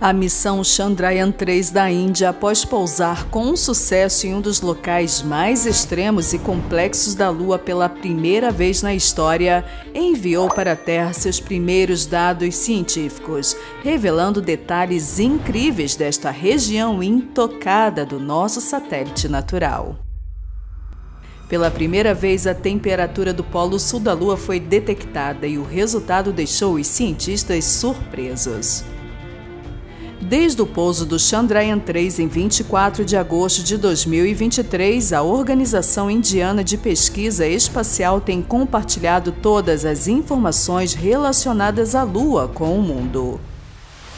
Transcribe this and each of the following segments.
A missão Chandrayaan-3 da Índia, após pousar com sucesso em um dos locais mais extremos e complexos da Lua pela primeira vez na história, enviou para a Terra seus primeiros dados científicos, revelando detalhes incríveis desta região intocada do nosso satélite natural. Pela primeira vez, a temperatura do Polo Sul da Lua foi detectada e o resultado deixou os cientistas surpresos. Desde o pouso do Chandrayaan-3 em 24 de agosto de 2023, a Organização Indiana de Pesquisa Espacial tem compartilhado todas as informações relacionadas à Lua com o mundo.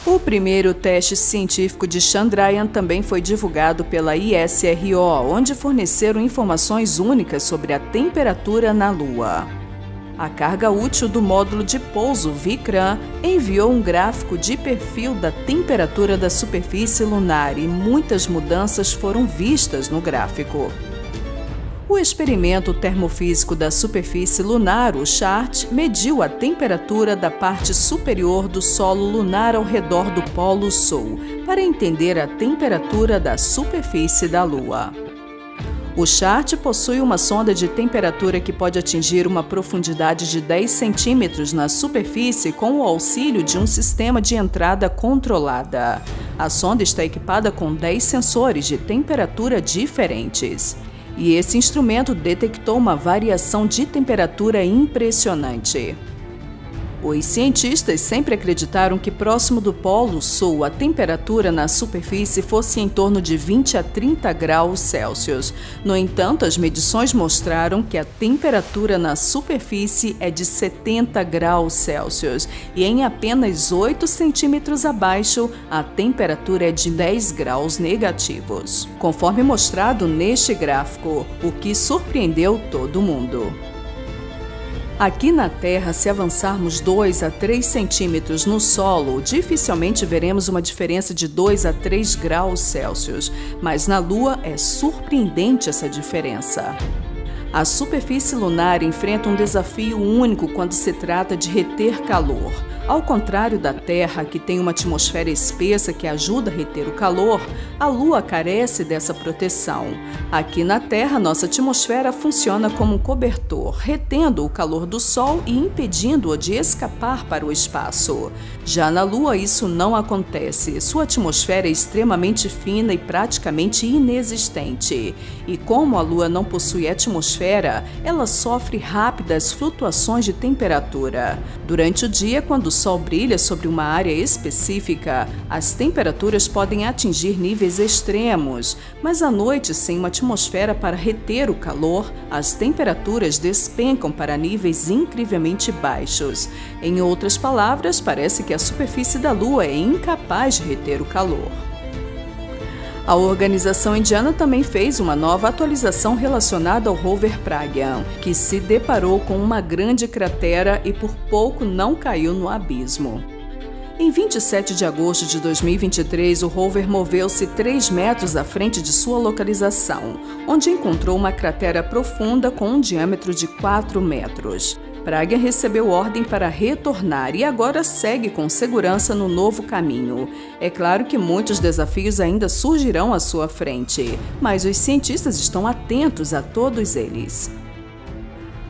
O primeiro teste científico de Chandrayaan também foi divulgado pela ISRO, onde forneceram informações únicas sobre a temperatura na Lua. A carga útil do módulo de pouso Vikram enviou um gráfico de perfil da temperatura da superfície lunar e muitas mudanças foram vistas no gráfico. O experimento termofísico da superfície lunar, o CHART, mediu a temperatura da parte superior do solo lunar ao redor do Polo Sul, para entender a temperatura da superfície da Lua. O chart possui uma sonda de temperatura que pode atingir uma profundidade de 10 centímetros na superfície com o auxílio de um sistema de entrada controlada. A sonda está equipada com 10 sensores de temperatura diferentes. E esse instrumento detectou uma variação de temperatura impressionante. Os cientistas sempre acreditaram que próximo do Polo Sul a temperatura na superfície fosse em torno de 20 a 30 graus Celsius. No entanto, as medições mostraram que a temperatura na superfície é de 70 graus Celsius e em apenas 8 centímetros abaixo a temperatura é de 10 graus negativos, conforme mostrado neste gráfico, o que surpreendeu todo mundo. Aqui na Terra, se avançarmos 2 a 3 centímetros no solo, dificilmente veremos uma diferença de 2 a 3 graus Celsius, mas na Lua é surpreendente essa diferença. A superfície lunar enfrenta um desafio único quando se trata de reter calor. Ao contrário da Terra, que tem uma atmosfera espessa que ajuda a reter o calor, a Lua carece dessa proteção. Aqui na Terra, nossa atmosfera funciona como um cobertor, retendo o calor do Sol e impedindo-o de escapar para o espaço. Já na Lua, isso não acontece. Sua atmosfera é extremamente fina e praticamente inexistente. E como a Lua não possui atmosfera, ela sofre rápidas flutuações de temperatura. Durante o dia, quando o Sol brilha sobre uma área específica, as temperaturas podem atingir níveis extremos, mas à noite, sem uma atmosfera para reter o calor, as temperaturas despencam para níveis incrivelmente baixos. Em outras palavras, parece que a superfície da Lua é incapaz de reter o calor. A organização indiana também fez uma nova atualização relacionada ao rover Pragyan, que se deparou com uma grande cratera e por pouco não caiu no abismo. Em 27 de agosto de 2023, o rover moveu-se 3 metros à frente de sua localização, onde encontrou uma cratera profunda com um diâmetro de 4 metros. Praga recebeu ordem para retornar e agora segue com segurança no novo caminho. É claro que muitos desafios ainda surgirão à sua frente, mas os cientistas estão atentos a todos eles.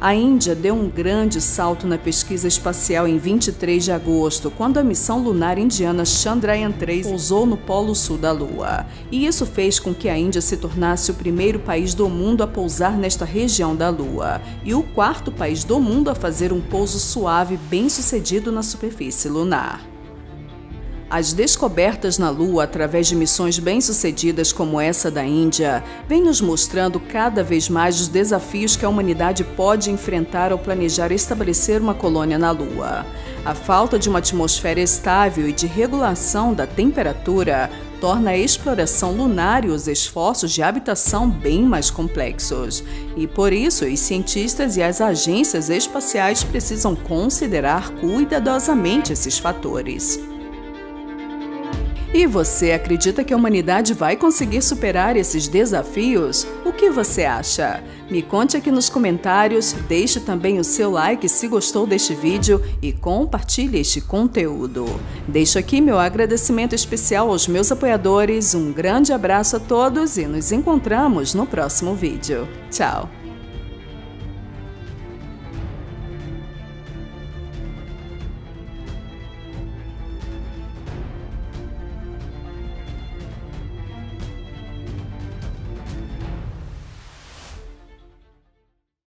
A Índia deu um grande salto na pesquisa espacial em 23 de agosto, quando a missão lunar indiana Chandrayaan-3 pousou no polo sul da Lua. E isso fez com que a Índia se tornasse o primeiro país do mundo a pousar nesta região da Lua e o quarto país do mundo a fazer um pouso suave bem-sucedido na superfície lunar. As descobertas na Lua através de missões bem-sucedidas como essa da Índia vêm nos mostrando cada vez mais os desafios que a humanidade pode enfrentar ao planejar estabelecer uma colônia na Lua. A falta de uma atmosfera estável e de regulação da temperatura torna a exploração lunar e os esforços de habitação bem mais complexos. E por isso, os cientistas e as agências espaciais precisam considerar cuidadosamente esses fatores. E você acredita que a humanidade vai conseguir superar esses desafios? O que você acha? Me conte aqui nos comentários, deixe também o seu like se gostou deste vídeo e compartilhe este conteúdo. Deixo aqui meu agradecimento especial aos meus apoiadores, um grande abraço a todos e nos encontramos no próximo vídeo. Tchau!